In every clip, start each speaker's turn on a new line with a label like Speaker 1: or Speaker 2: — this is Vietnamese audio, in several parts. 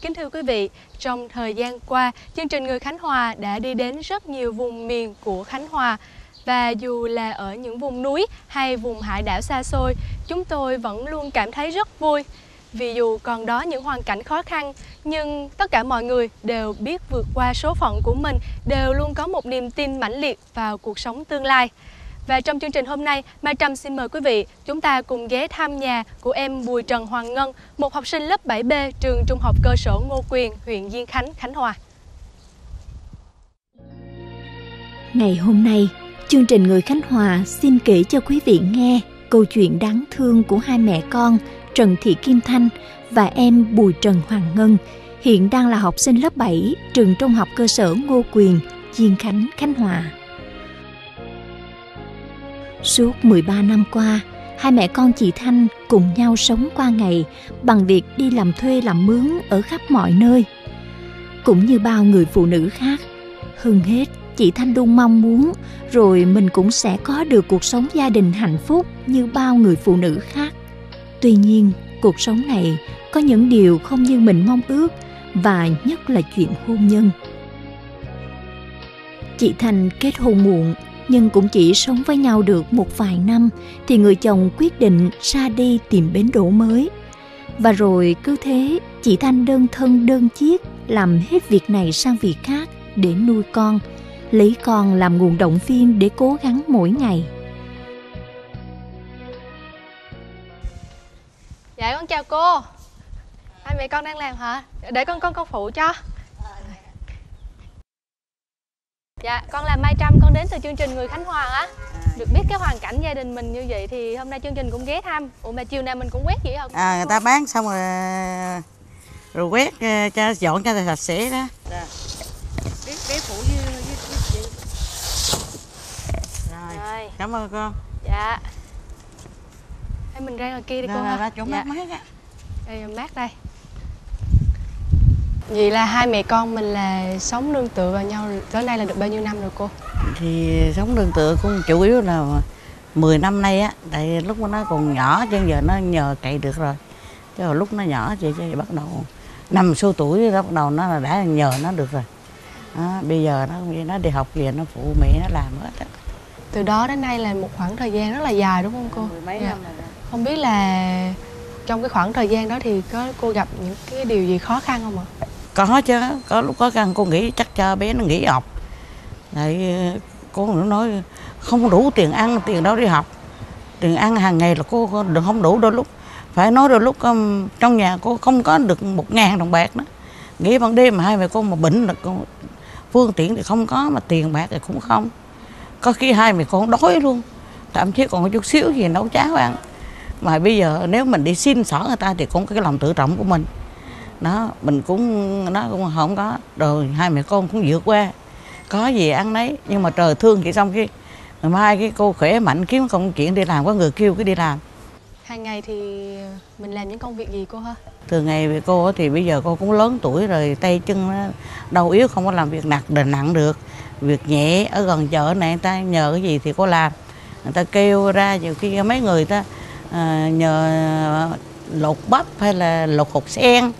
Speaker 1: Kính thưa quý vị, trong thời gian qua, chương trình Người Khánh Hòa đã đi đến rất nhiều vùng miền của Khánh Hòa. Và dù là ở những vùng núi hay vùng hải đảo xa xôi, chúng tôi vẫn luôn cảm thấy rất vui. Vì dù còn đó những hoàn cảnh khó khăn, nhưng tất cả mọi người đều biết vượt qua số phận của mình, đều luôn có một niềm tin mãnh liệt vào cuộc sống tương lai. Và trong chương trình hôm nay, Mai Trâm xin mời quý vị chúng ta cùng ghé thăm nhà của em Bùi Trần Hoàng Ngân, một học sinh lớp 7B trường Trung học cơ sở Ngô Quyền, huyện Diên Khánh, Khánh Hòa.
Speaker 2: Ngày hôm nay, chương trình Người Khánh Hòa xin kể cho quý vị nghe câu chuyện đáng thương của hai mẹ con Trần Thị Kim Thanh và em Bùi Trần Hoàng Ngân, hiện đang là học sinh lớp 7 trường Trung học cơ sở Ngô Quyền, Diên Khánh, Khánh Hòa. Suốt 13 năm qua, hai mẹ con chị Thanh cùng nhau sống qua ngày bằng việc đi làm thuê làm mướn ở khắp mọi nơi. Cũng như bao người phụ nữ khác, hơn hết chị Thanh luôn mong muốn rồi mình cũng sẽ có được cuộc sống gia đình hạnh phúc như bao người phụ nữ khác. Tuy nhiên, cuộc sống này có những điều không như mình mong ước và nhất là chuyện hôn nhân. Chị Thanh kết hôn muộn nhưng cũng chỉ sống với nhau được một vài năm thì người chồng quyết định ra đi tìm bến đỗ mới. Và rồi cứ thế, chị Thanh đơn thân đơn chiếc làm hết việc này sang việc khác để nuôi con, lấy con làm nguồn động viên để cố gắng mỗi ngày.
Speaker 1: Dạ con chào cô. Hai mẹ con đang làm hả? Để con con con phụ cho. Dạ, con là Mai Trâm, con đến từ chương trình Người Khánh Hòa á. Được biết cái hoàn cảnh gia đình mình như vậy thì hôm nay chương trình cũng ghé thăm. Ủa mà chiều nào mình cũng quét vậy không?
Speaker 3: À người ta bán xong rồi rồi quét ờ, cho dọn cho sạch sẽ đó.
Speaker 1: Dạ.
Speaker 3: Biết biết phụ với với, với chị. Rồi.
Speaker 1: Rồi.
Speaker 3: Cảm ơn con.
Speaker 1: Dạ. Hay mình ra ngoài kia đi
Speaker 3: ra,
Speaker 1: ha.
Speaker 3: ra chỗ
Speaker 1: dạ.
Speaker 3: mát mát á.
Speaker 1: Đây mát đây. Vậy là hai mẹ con mình là sống nương tựa vào nhau tới nay là được bao nhiêu năm rồi cô?
Speaker 3: Thì sống nương tựa cũng chủ yếu là 10 năm nay á, tại lúc nó còn nhỏ chứ giờ nó nhờ cậy được rồi. Chứ hồi lúc nó nhỏ chị chứ bắt đầu năm số tuổi đó bắt đầu nó là đã nhờ nó được rồi. Đó, bây giờ nó nó đi học về nó phụ mẹ nó làm hết á.
Speaker 1: Từ đó đến nay là một khoảng thời gian rất là dài đúng không cô?
Speaker 3: Mười mấy
Speaker 1: Dạ.
Speaker 3: năm rồi.
Speaker 1: Không biết là trong cái khoảng thời gian đó thì có cô gặp những cái điều gì khó khăn không ạ?
Speaker 3: Có chứ, có lúc có căn cô nghĩ chắc cho bé nó nghỉ học lại, cô nó nói, không đủ tiền ăn, tiền đâu đi học. Tiền ăn hàng ngày là cô không đủ đôi lúc. Phải nói đôi lúc um, trong nhà cô không có được một ngàn đồng bạc đó. Nghĩ ban đêm mà hai mẹ con mà bệnh là con phương tiện thì không có, mà tiền bạc thì cũng không. Có khi hai mẹ con đói luôn, thậm chí còn có chút xíu gì nấu cháo ăn. Mà bây giờ nếu mình đi xin xỏ người ta thì cũng cái lòng tự trọng của mình đó mình cũng nó cũng không có. Rồi hai mẹ con cũng vượt qua. Có gì ăn nấy nhưng mà trời thương chị xong cái ngày mai cái cô khỏe mạnh kiếm công chuyện đi làm có người kêu cái đi làm.
Speaker 1: Hàng ngày thì mình làm những công việc gì cô ha?
Speaker 3: từ ngày về cô thì bây giờ cô cũng lớn tuổi rồi tay chân nó đau yếu không có làm việc nặng đền nặng được. Việc nhẹ ở gần chợ này người ta nhờ cái gì thì cô làm. Người ta kêu ra nhiều khi mấy người ta à, nhờ lột bắp hay là lột hột sen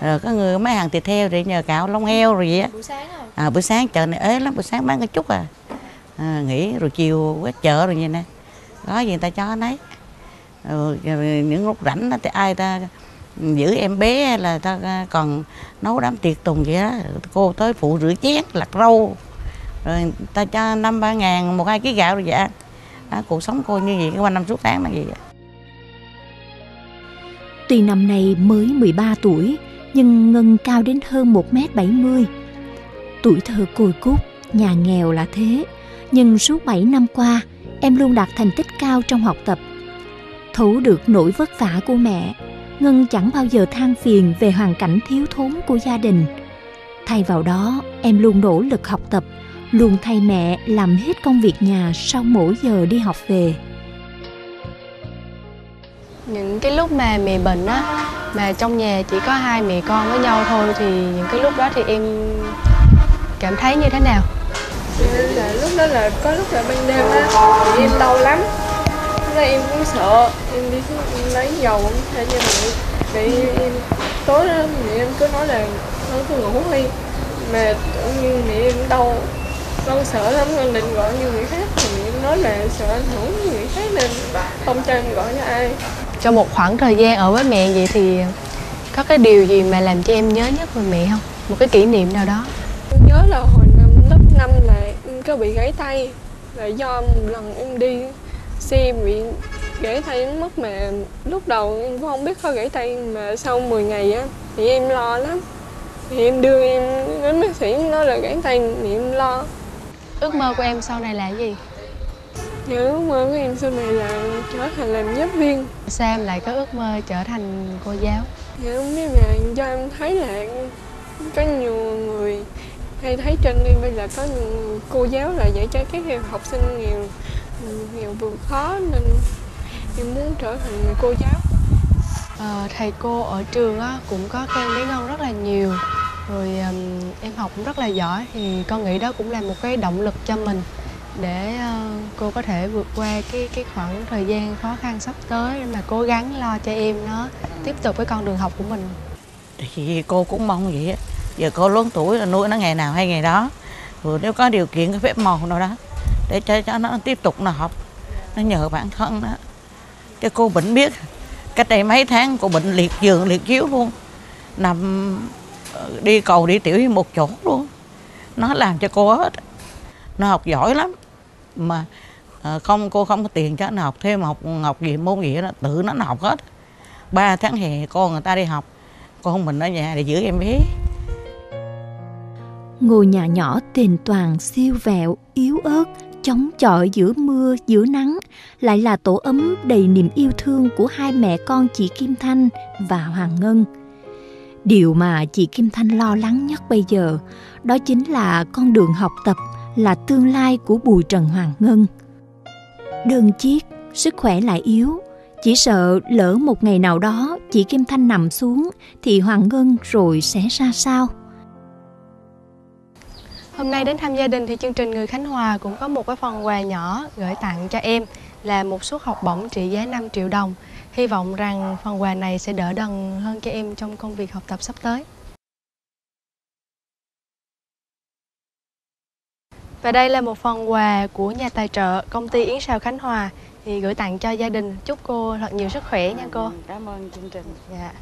Speaker 3: rồi có người mấy hàng thịt heo thì nhờ cạo lông heo rồi vậy á.
Speaker 1: Buổi sáng không?
Speaker 3: à, buổi sáng chợ này ế lắm buổi sáng bán cái chút à, à nghỉ rồi chiều quét chợ rồi vậy nè. Có gì người ta cho nấy. Rồi, rồi những lúc rảnh đó thì ai ta giữ em bé hay là ta à, còn nấu đám tiệc tùng vậy đó cô tới phụ rửa chén lặt rau. Rồi ta cho năm ba ngàn một hai ký gạo rồi vậy ăn. đó, cuộc sống cô như vậy qua năm suốt tháng là gì vậy
Speaker 2: Tuy năm nay mới 13 tuổi, nhưng Ngân cao đến hơn 1m70. Tuổi thơ cùi cút, nhà nghèo là thế, nhưng suốt 7 năm qua, em luôn đạt thành tích cao trong học tập. Thấu được nỗi vất vả của mẹ, Ngân chẳng bao giờ than phiền về hoàn cảnh thiếu thốn của gia đình. Thay vào đó, em luôn nỗ lực học tập, luôn thay mẹ làm hết công việc nhà sau mỗi giờ đi học về.
Speaker 1: Những cái lúc mà mẹ bệnh á mà trong nhà chỉ có hai mẹ con với nhau thôi Thì những cái lúc đó thì em cảm thấy như thế nào?
Speaker 4: Nên là lúc đó là có lúc là ban đêm á thì em đau lắm. Nên em cũng sợ em đi em lấy dầu em thay như vậy, để em tối đó mẹ em cứ nói là nó cứ ngủ đi. Mà tự nhiên mẹ em đau con sợ lắm con định gọi như người khác. Thì mẹ em nói là sợ ảnh hưởng người khác nên không cho em gọi cho ai.
Speaker 1: Trong một khoảng thời gian ở với mẹ vậy thì có cái điều gì mà làm cho em nhớ nhất về mẹ không? Một cái kỷ niệm nào đó.
Speaker 4: Em nhớ là hồi năm lớp 5 là em có bị gãy tay là do một lần em đi xe bị gãy tay đến mức mà lúc đầu em cũng không biết có gãy tay mà sau 10 ngày á thì em lo lắm thì em đưa em đến bác sĩ nói là gãy tay thì em lo
Speaker 1: Ước mơ của em sau này là gì?
Speaker 4: Ước mơ của em sau này là trở thành làm giáo viên.
Speaker 1: Sao em lại có ước mơ trở thành cô giáo?
Speaker 4: Dạ không biết mà do em thấy là có nhiều người hay thấy trên TV là có nhiều cô giáo là dạy cho các em học sinh nghèo nghèo vượt khó nên em muốn trở thành người cô giáo.
Speaker 1: Ờ, thầy cô ở trường á, cũng có khen bé Ngân rất là nhiều. Rồi em học cũng rất là giỏi thì con nghĩ đó cũng là một cái động lực cho mình để ờ, cô có thể vượt qua cái cái khoảng thời gian khó khăn sắp tới mà cố gắng lo cho em nó tiếp tục cái con đường học của mình.
Speaker 3: Thì cô cũng mong vậy á, giờ cô lớn tuổi là nuôi nó ngày nào hay ngày đó rồi nếu có điều kiện cái phép màu nào đó để cho cho nó tiếp tục nó học, nó nhờ bản thân đó. Cho cô bệnh biết cách đây mấy tháng cô bệnh liệt giường, liệt chiếu luôn, nằm ờ, đi cầu đi tiểu một chỗ luôn. Nó làm cho cô hết, nó học giỏi lắm mà ờ, không cô không có tiền cho nó học thêm học học gì môn gì đó tự nó học hết. Ba tháng hè con người ta đi học con mình ở nhà để giữ em bé.
Speaker 2: Ngôi nhà nhỏ tiền toàn siêu vẹo, yếu ớt, chống chọi giữa mưa, giữa nắng, lại là tổ ấm đầy niềm yêu thương của hai mẹ con chị Kim Thanh và Hoàng Ngân. Điều mà chị Kim Thanh lo lắng nhất bây giờ, đó chính là con đường học tập, là tương lai của Bùi Trần Hoàng Ngân. Đơn chiếc, sức khỏe lại yếu, chỉ sợ lỡ một ngày nào đó chị Kim Thanh nằm xuống thì Hoàng Ngân rồi sẽ ra sao?
Speaker 1: Hôm nay đến thăm gia đình thì chương trình Người Khánh Hòa cũng có một cái phần quà nhỏ gửi tặng cho em là một suất học bổng trị giá 5 triệu đồng. Hy vọng rằng phần quà này sẽ đỡ đần hơn cho em trong công việc học tập sắp tới. Và đây là một phần quà của nhà tài trợ công ty Yến Sào Khánh Hòa thì gửi tặng cho gia đình. Chúc cô thật nhiều sức khỏe nha cô.
Speaker 3: cảm ơn chương trình
Speaker 1: Dạ.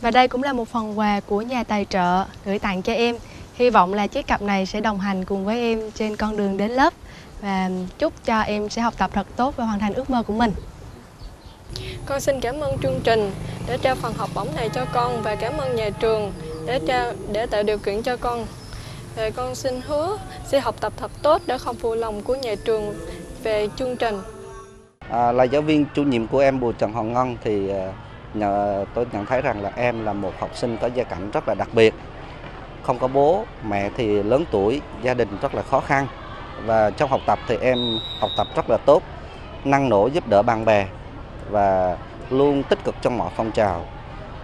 Speaker 1: Và đây cũng là một phần quà của nhà tài trợ gửi tặng cho em. Hy vọng là chiếc cặp này sẽ đồng hành cùng với em trên con đường đến lớp và chúc cho em sẽ học tập thật tốt và hoàn thành ước mơ của mình.
Speaker 4: con xin cảm ơn chương trình để trao phần học bổng này cho con và cảm ơn nhà trường để trao để tạo điều kiện cho con và con xin hứa sẽ học tập thật tốt để không phụ lòng của nhà trường về chương trình
Speaker 5: À, là giáo viên chủ nhiệm của em Bùi Trần Hoàng Ngân thì à, nhờ, tôi nhận thấy rằng là em là một học sinh có gia cảnh rất là đặc biệt. Không có bố, mẹ thì lớn tuổi, gia đình rất là khó khăn. Và trong học tập thì em học tập rất là tốt, năng nổ giúp đỡ bạn bè và luôn tích cực trong mọi phong trào.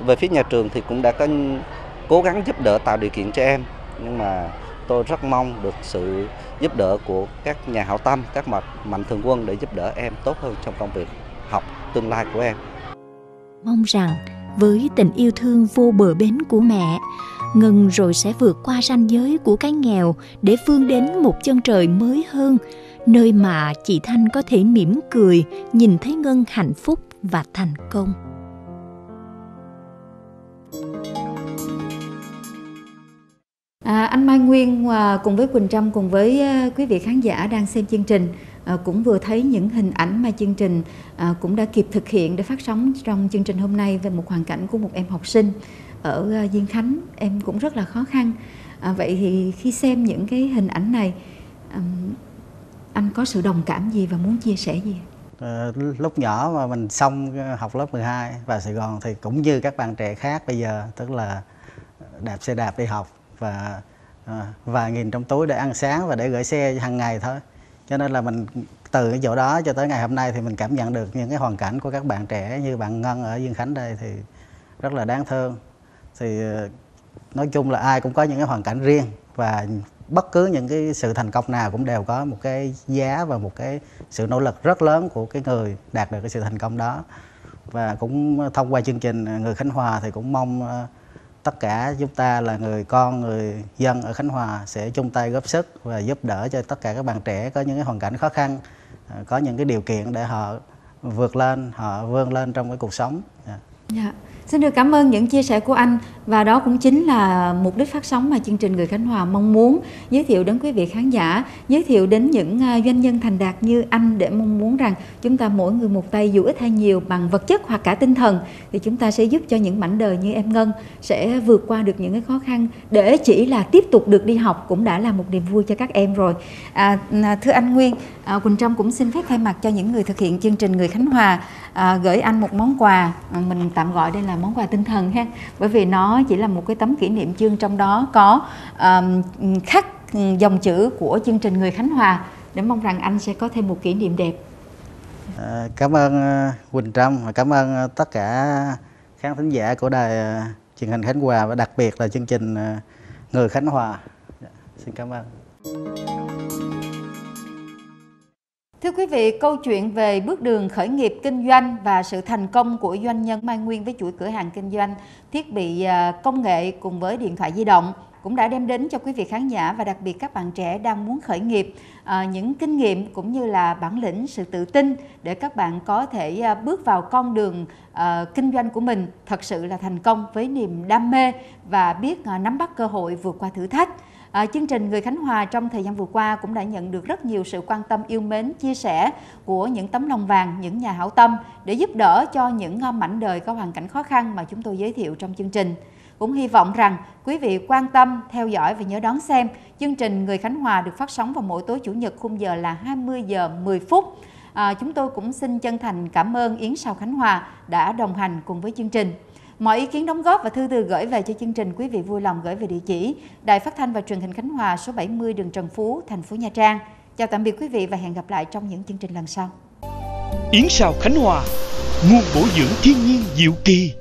Speaker 5: Về phía nhà trường thì cũng đã có cố gắng giúp đỡ tạo điều kiện cho em nhưng mà tôi rất mong được sự giúp đỡ của các nhà hảo tâm, các mạnh mạnh thường quân để giúp đỡ em tốt hơn trong công việc học tương lai của em.
Speaker 2: Mong rằng với tình yêu thương vô bờ bến của mẹ, Ngân rồi sẽ vượt qua ranh giới của cái nghèo để vươn đến một chân trời mới hơn, nơi mà chị Thanh có thể mỉm cười nhìn thấy Ngân hạnh phúc và thành công.
Speaker 6: À, anh Mai Nguyên à, cùng với Quỳnh Trâm, cùng với à, quý vị khán giả đang xem chương trình à, cũng vừa thấy những hình ảnh mà chương trình cũng đã kịp thực hiện để phát sóng trong chương trình hôm nay về một hoàn cảnh của một em học sinh ở Diên Khánh. Em cũng rất là khó khăn. Vậy thì khi xem những cái hình ảnh này anh có sự đồng cảm gì và muốn chia sẻ gì?
Speaker 7: Lúc nhỏ mà mình xong học lớp 12 vào Sài Gòn thì cũng như các bạn trẻ khác bây giờ, tức là đạp xe đạp đi học và à, vài nghìn trong túi để ăn sáng và để gửi xe hàng ngày thôi. Cho nên là mình từ cái chỗ đó cho tới ngày hôm nay thì mình cảm nhận được những cái hoàn cảnh của các bạn trẻ như bạn Ngân ở Duyên Khánh đây thì rất là đáng thương. Thì ờ, nói chung là ai cũng có những cái hoàn cảnh riêng và bất cứ những cái sự thành công nào cũng đều có một cái giá và một cái sự nỗ lực rất lớn của cái người đạt được cái sự thành công đó. Và cũng thông qua chương trình người Khánh Hòa thì cũng mong ờ, tất cả chúng ta là người con, người dân ở Khánh Hòa sẽ chung tay góp sức và giúp đỡ cho tất cả các bạn trẻ có những cái hoàn cảnh khó khăn à, có những cái điều kiện để họ vượt lên, họ vươn lên trong cái cuộc sống
Speaker 6: yeah. Dạ. Xin được cảm ơn những chia sẻ của anh và đó cũng chính là mục đích phát sóng mà chương trình Người Khánh Hòa mong muốn giới thiệu đến quý vị khán giả, giới thiệu đến những à, doanh nhân thành đạt như anh để mong muốn rằng chúng ta mỗi người một tay dù ít hay nhiều bằng vật chất hoặc cả tinh thần thì chúng ta sẽ giúp cho những mảnh đời như em Ngân sẽ vượt qua được những cái khó khăn để chỉ là tiếp tục được đi học cũng đã là một niềm vui cho các em rồi. À, à thưa anh Nguyên, à, Quỳnh Trâm cũng xin phép thay mặt cho những người thực hiện chương trình Người Khánh Hòa à, gửi anh một món quà à, mình tạm gọi đây là món quà tinh thần ha. Bởi vì nó chỉ là một cái tấm kỷ niệm chương trong đó có um, khắc dòng chữ của chương trình người Khánh Hòa. Để mong rằng anh sẽ có thêm một kỷ niệm đẹp.
Speaker 7: À, cảm ơn à, Quỳnh Trâm và cảm ơn à, tất cả khán thính giả của đài à, truyền hình Khánh Hòa và đặc biệt là chương trình người Khánh Hòa. Dạ, xin cảm ơn.
Speaker 6: Thưa quý vị, câu chuyện về bước đường khởi nghiệp kinh doanh và sự thành công của doanh nhân Mai Nguyên với chuỗi cửa hàng kinh doanh thiết bị ờ, công nghệ cùng với điện thoại di động cũng đã đem đến cho quý vị khán giả và đặc biệt các bạn trẻ đang muốn khởi nghiệp ờ, những kinh nghiệm cũng như là bản lĩnh, sự tự tin để các bạn có thể ờ, bước vào con đường kinh doanh của mình thật sự là thành công với niềm đam mê và biết nắm bắt cơ hội vượt qua thử thách. À, chương trình Người Khánh Hòa trong thời gian vừa qua cũng đã nhận được rất nhiều sự quan tâm yêu mến, chia sẻ của những tấm lòng vàng, những nhà hảo tâm để giúp đỡ cho những ờ, mảnh đời có hoàn cảnh khó khăn mà chúng tôi giới thiệu trong chương trình. Cũng hy vọng rằng quý vị quan tâm, theo dõi và nhớ đón xem chương trình Người Khánh Hòa được phát sóng vào mỗi tối Chủ nhật khung giờ là 20 giờ 10 phút. À, chúng tôi cũng xin chân thành cảm ơn Yến Sào Khánh Hòa đã đồng hành cùng với chương trình. Mọi ý kiến đóng góp và thư từ gửi về cho chương trình quý vị vui lòng gửi về địa chỉ Đài Phát thanh và Truyền hình Khánh Hòa số 70 đường Trần Phú, thành phố Nha Trang. Chào tạm biệt quý vị và hẹn gặp lại trong những chương trình lần sau.
Speaker 8: Yến Sào Khánh Hòa, nguồn bổ dưỡng thiên nhiên diệu kỳ.